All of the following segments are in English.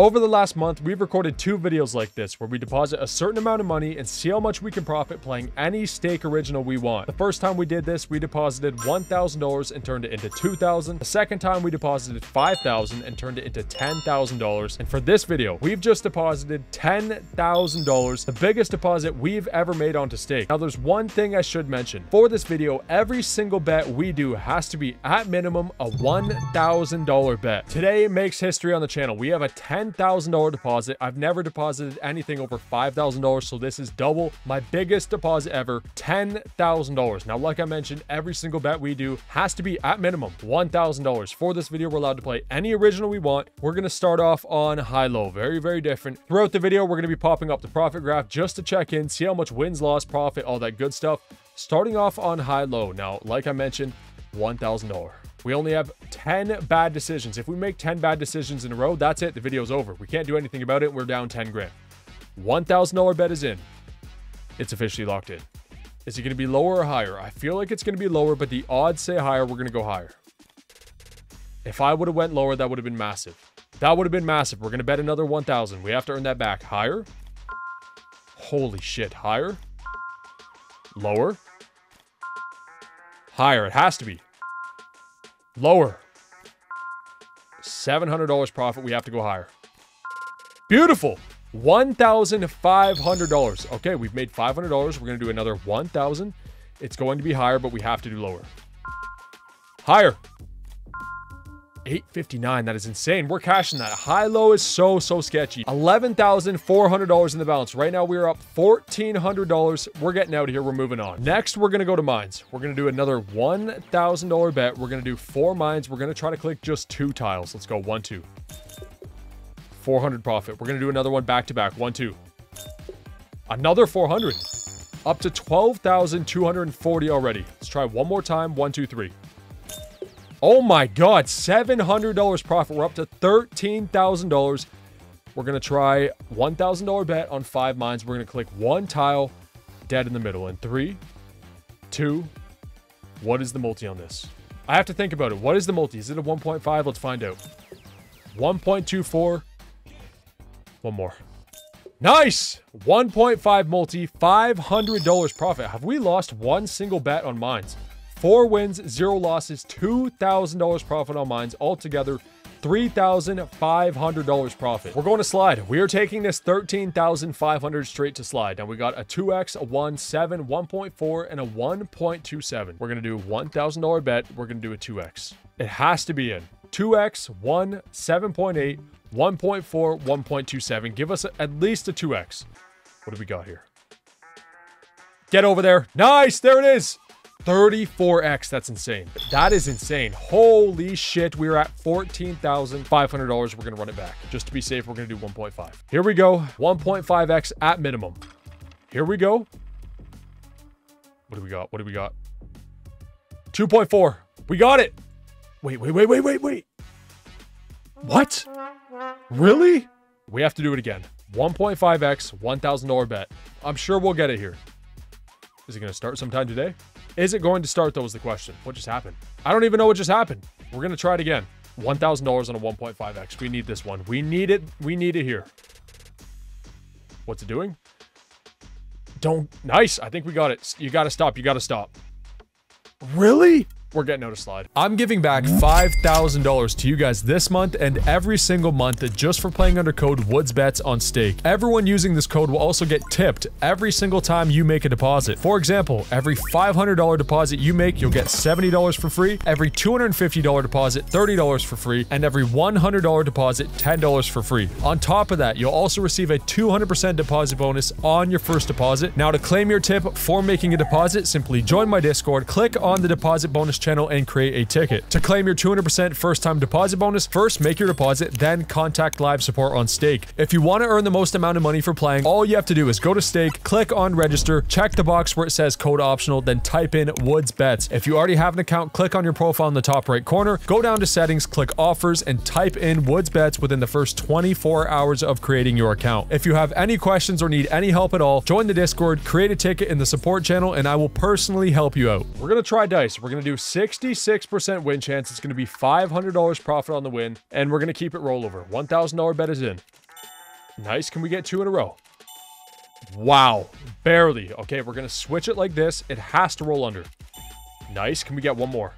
Over the last month, we've recorded two videos like this where we deposit a certain amount of money and see how much we can profit playing any stake original we want. The first time we did this, we deposited $1,000 and turned it into $2,000. The second time we deposited $5,000 and turned it into $10,000. And for this video, we've just deposited $10,000, the biggest deposit we've ever made onto stake. Now there's one thing I should mention. For this video, every single bet we do has to be at minimum a $1,000 bet. Today makes history on the channel. We have a 10 $10,000 deposit. I've never deposited anything over $5,000, so this is double my biggest deposit ever, $10,000. Now, like I mentioned, every single bet we do has to be at minimum $1,000. For this video, we're allowed to play any original we want. We're to start off on high-low, very, very different. Throughout the video, we're to be popping up the profit graph just to check in, see how much wins, loss, profit, all that good stuff. Starting off on high-low. Now, like I mentioned, $1,000. We only have 10 bad decisions. If we make 10 bad decisions in a row, that's it. The video's over. We can't do anything about it. We're down 10 grand. $1,000 bet is in. It's officially locked in. Is it going to be lower or higher? I feel like it's going to be lower, but the odds say higher. We're going to go higher. If I would have went lower, that would have been massive. That would have been massive. We're going to bet another 1,000. We have to earn that back. Higher? Holy shit. Higher? Lower? Higher. It has to be. Lower. $700 profit. We have to go higher. Beautiful. $1,500. Okay, we've made $500. We're going to do another 1,000. It's going to be higher, but we have to do lower. Higher. 859 that is insane. We're cashing that. High low is so so sketchy. $11,400 in the balance. Right now we're up $1,400 we're getting out of here. We're moving on. Next we're gonna go to mines. We're gonna do another $1,000 bet. We're gonna do four mines. We're gonna try to click just two tiles. Let's go. One two. 400 profit. We're gonna do another one back to back. One two. Another 400 up to 12,240 already. Let's try one more time. One two three Oh my god, $700 profit. We're up to $13,000. We're going to try $1,000 bet on five mines. We're going to click one tile dead in the middle. In three, two, what is the multi on this? I have to think about it. What is the multi? Is it a 1.5? Let's find out. 1.24. One more. Nice! 1.5 multi, $500 profit. Have we lost one single bet on mines? Four wins, zero losses, $2,000 profit on mines. Altogether, $3,500 profit. We're going to slide. We are taking this 13,500 straight to slide. Now we got a 2x, a 1, 7, 1.4, and a 1.27. We're going to do $1,000 bet. We're going to do a 2x. It has to be in. 2x, 1, 7.8, 1.4, 1.27. Give us at least a 2x. What do we got here? Get over there. Nice. There it is. 34x. That's insane. That is insane. Holy shit. We are at $14,500. We're going to run it back. Just to be safe, we're going to do 1.5. Here we go. 1.5x at minimum. Here we go. What do we got? What do we got? 2.4. We got it. Wait, wait, wait, wait, wait, wait. What? Really? We have to do it again. 1.5x, $1,000 bet. I'm sure we'll get it here. Is it going to start sometime today? Is it going to start, though, was the question. What just happened? I don't even know what just happened. We're going to try it again. $1,000 on a 1.5x. We need this one. We need it. We need it here. What's it doing? Don't. Nice. I think we got it. You got to stop. You got to stop. Really? We're getting out of slide. I'm giving back $5,000 to you guys this month and every single month just for playing under code WoodsBets on stake. Everyone using this code will also get tipped every single time you make a deposit. For example, every $500 deposit you make, you'll get $70 for free. Every $250 deposit, $30 for free. And every $100 deposit, $10 for free. On top of that, you'll also receive a 200% deposit bonus on your first deposit. Now to claim your tip for making a deposit, simply join my Discord, click on the deposit bonus channel and create a ticket. To claim your 200% first time deposit bonus, first make your deposit, then contact live support on stake. If you want to earn the most amount of money for playing, all you have to do is go to stake, click on register, check the box where it says code optional, then type in Woods Bets. If you already have an account, click on your profile in the top right corner, go down to settings, click offers, and type in Woods Bets within the first 24 hours of creating your account. If you have any questions or need any help at all, join the Discord, create a ticket in the support channel, and I will personally help you out. We're gonna try dice. We're gonna do 66% win chance. It's going to be $500 profit on the win, and we're going to keep it rollover. $1,000 bet is in. Nice. Can we get two in a row? Wow. Barely. Okay, we're going to switch it like this. It has to roll under. Nice. Can we get one more?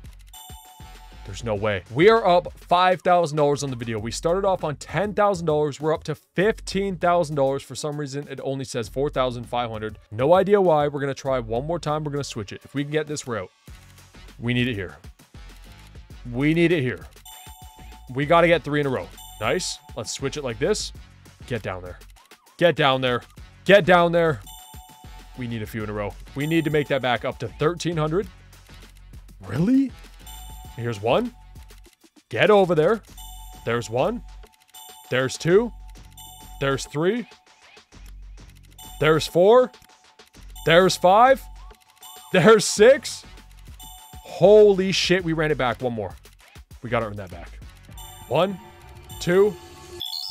There's no way. We are up $5,000 on the video. We started off on $10,000. We're up to $15,000. For some reason, it only says 4,500. No idea why. We're going to try one more time. We're going to switch it. If we can get this route, we need it here. We need it here. We got to get three in a row. Nice. Let's switch it like this. Get down there. Get down there. Get down there. We need a few in a row. We need to make that back up to 1,300. Really? Here's one. Get over there. There's one. There's two. There's three. There's four. There's five. There's six. Holy shit, we ran it back. One more. We got to earn that back. One, two.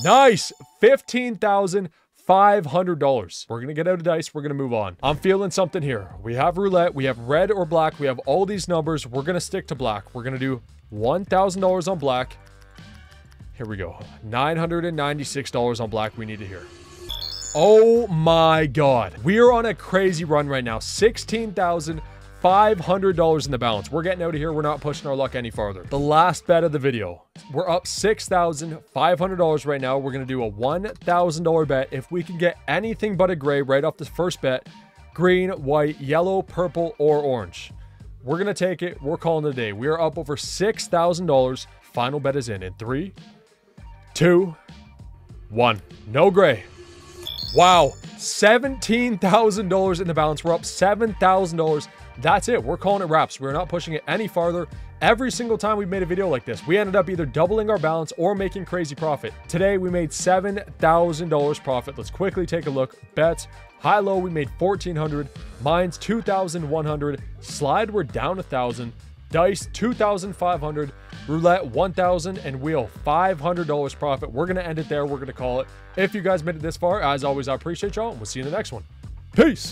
Nice. 15,000. $500. We're going to get out of dice. We're going to move on. I'm feeling something here. We have roulette. We have red or black. We have all these numbers. We're going to stick to black. We're going to do $1,000 on black. Here we go. $996 on black we need to hear. Oh my God. We are on a crazy run right now. 16,000 $500 in the balance. We're getting out of here. We're not pushing our luck any farther. The last bet of the video. We're up $6,500 right now. We're going to do a $1,000 bet. If we can get anything but a gray right off the first bet, green, white, yellow, purple, or orange. We're going to take it. We're calling it a day. We are up over $6,000. Final bet is in in three, two, one. No gray. Wow. $17,000 in the balance. We're up $7,000 that's it. We're calling it wraps. We're not pushing it any farther. Every single time we've made a video like this, we ended up either doubling our balance or making crazy profit. Today, we made $7,000 profit. Let's quickly take a look. Bets, high low, we made 1400 Mines, 2,100. Slide, we're down 1,000. Dice, 2,500. Roulette, 1,000. And wheel, $500 profit. We're going to end it there. We're going to call it. If you guys made it this far, as always, I appreciate y'all. And we'll see you in the next one. Peace.